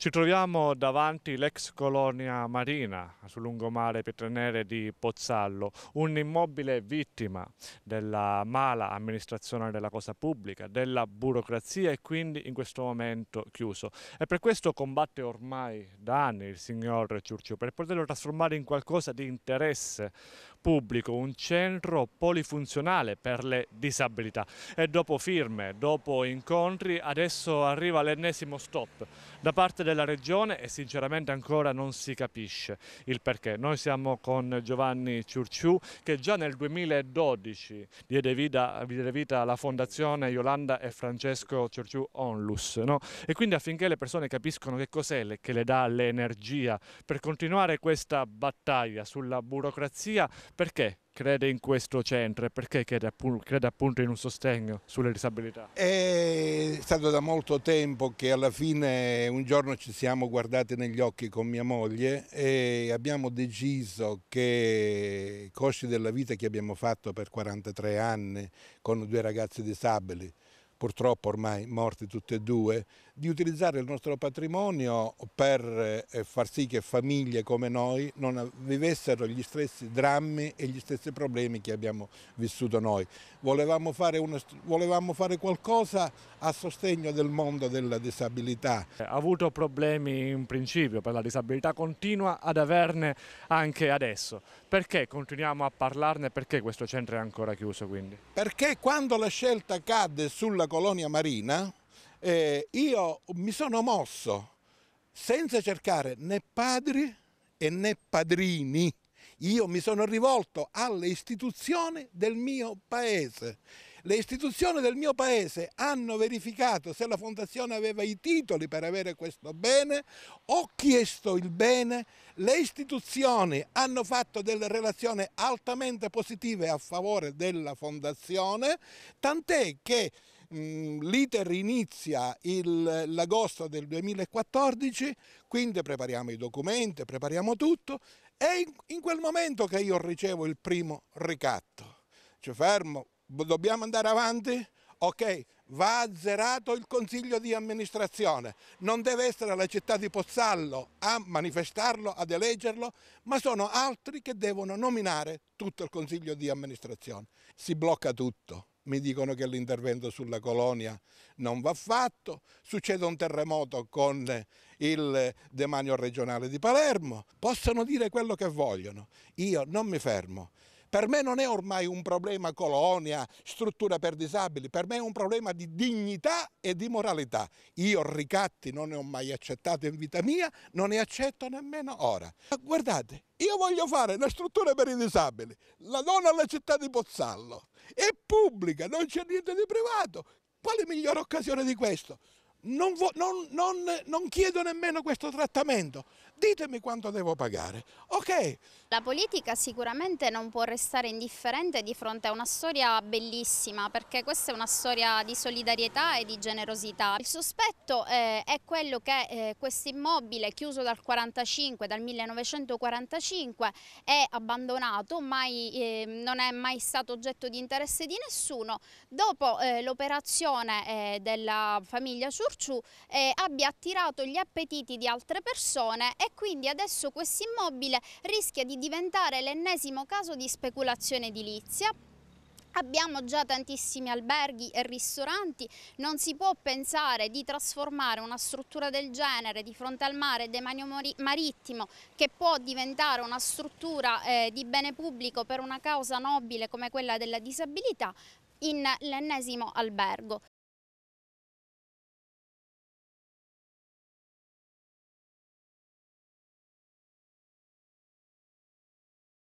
Ci troviamo davanti l'ex colonia marina sul lungomare Pietranere di Pozzallo, un immobile vittima della mala amministrazione della cosa pubblica, della burocrazia e quindi in questo momento chiuso. E per questo combatte ormai da anni il signor Ciurciu per poterlo trasformare in qualcosa di interesse pubblico, un centro polifunzionale per le disabilità. E dopo firme, dopo incontri, adesso arriva l'ennesimo stop da parte della regione e sinceramente ancora non si capisce il perché. Noi siamo con Giovanni Ciurciù che già nel 2012 diede vita, diede vita alla fondazione Yolanda e Francesco Ciurciù Onlus no? e quindi affinché le persone capiscono che cos'è che le dà l'energia per continuare questa battaglia sulla burocrazia perché crede in questo centro e perché crede appunto, crede appunto, in un sostegno sulle disabilità? È stato da molto tempo che alla fine un giorno ci siamo guardati negli occhi con mia moglie e abbiamo deciso che i costi della vita che abbiamo fatto per 43 anni con due ragazzi disabili purtroppo ormai morti tutti e due, di utilizzare il nostro patrimonio per eh, far sì che famiglie come noi non vivessero gli stessi drammi e gli stessi problemi che abbiamo vissuto noi. Volevamo fare, una, volevamo fare qualcosa a sostegno del mondo della disabilità. Ha avuto problemi in principio per la disabilità, continua ad averne anche adesso. Perché continuiamo a parlarne? Perché questo centro è ancora chiuso quindi? Perché quando la scelta cadde sulla colonia marina eh, io mi sono mosso senza cercare né padri e né padrini. Io mi sono rivolto alle istituzioni del mio paese. Le istituzioni del mio paese hanno verificato se la fondazione aveva i titoli per avere questo bene, ho chiesto il bene, le istituzioni hanno fatto delle relazioni altamente positive a favore della fondazione, tant'è che l'iter inizia l'agosto del 2014, quindi prepariamo i documenti, prepariamo tutto in, in quel momento che io ricevo il primo ricatto, cioè fermo, dobbiamo andare avanti? Ok, va azzerato il consiglio di amministrazione, non deve essere la città di Pozzallo a manifestarlo, ad eleggerlo, ma sono altri che devono nominare tutto il consiglio di amministrazione. Si blocca tutto mi dicono che l'intervento sulla colonia non va fatto, succede un terremoto con il demanio regionale di Palermo, possono dire quello che vogliono, io non mi fermo. Per me non è ormai un problema colonia, struttura per disabili, per me è un problema di dignità e di moralità. Io ricatti non ne ho mai accettato in vita mia, non ne accetto nemmeno ora. Guardate, io voglio fare una struttura per i disabili, la do alla città di Pozzallo, è pubblica, non c'è niente di privato. Quale migliore occasione di questo? Non, non, non, non, chiedo nemmeno questo trattamento, ditemi quanto devo pagare. Ok. La politica sicuramente non può restare indifferente di fronte a una storia bellissima perché questa è una storia di solidarietà e di generosità. Il sospetto eh, è quello che eh, questo immobile chiuso dal 45, dal 1945 è abbandonato, mai, eh, non è mai stato oggetto di interesse di nessuno. Dopo eh, l'operazione eh, della famiglia Sur Ciurciù eh, abbia attirato gli appetiti di altre persone e quindi adesso questo immobile rischia di diventare l'ennesimo caso di speculazione edilizia Abbiamo già tantissimi alberghi e ristoranti, non si può pensare di trasformare una struttura del genere di fronte al mare demanio marittimo che può diventare una struttura eh, di bene pubblico per una causa nobile come quella della disabilità in l'ennesimo albergo.